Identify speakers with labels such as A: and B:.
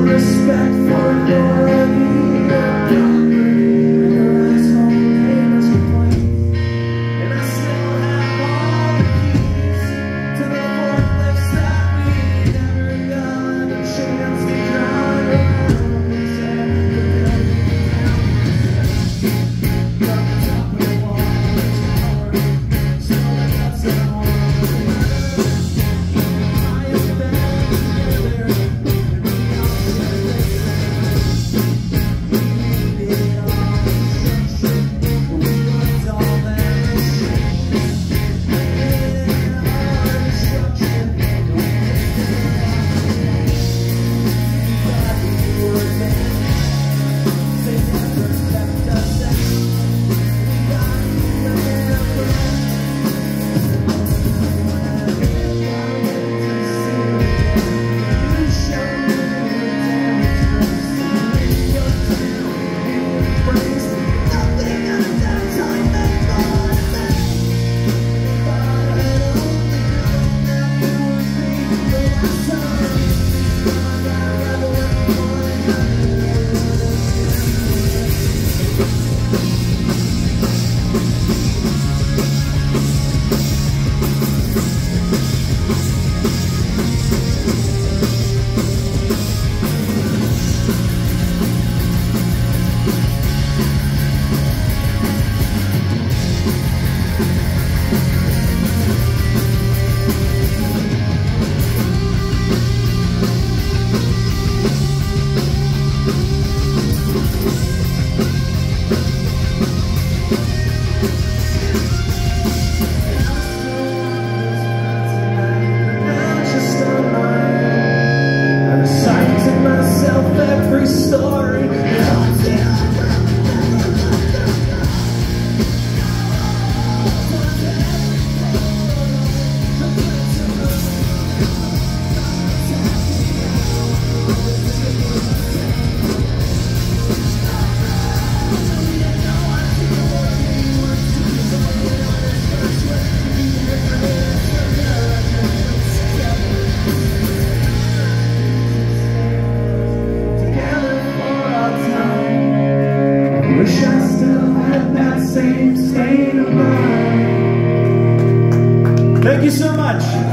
A: respect for your Thank you so much.